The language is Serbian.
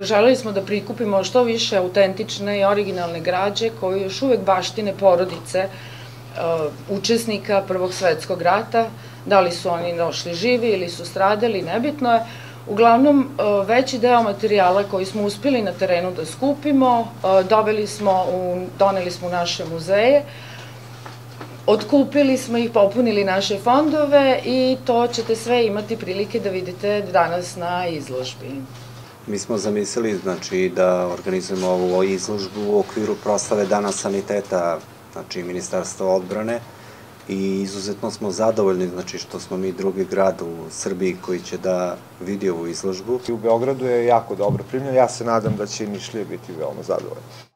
Želeli smo da prikupimo što više autentične i originalne građe koje još uvek baštine porodice uh, učesnika Prvog svetskog rata, da li su oni došli živi ili su stradali, nebitno je. Uglavnom, uh, veći deo materijala koji smo uspeli na terenu da skupimo, uh, doveli smo, doneli smo u naše muzeje, Otkupili smo ih, popunili naše fondove i to ćete sve imati prilike da vidite danas na izložbi. Mi smo zamislili znači, da organizujemo ovu izložbu u okviru proslave Dana saniteta znači, Ministarstva odbrane i izuzetno smo zadovoljni znači, što smo mi drugi grad u Srbiji koji će da vidi ovu izložbu. U Beogradu je jako dobro primljeno, ja se nadam da će Nišlije biti veoma zadovoljni.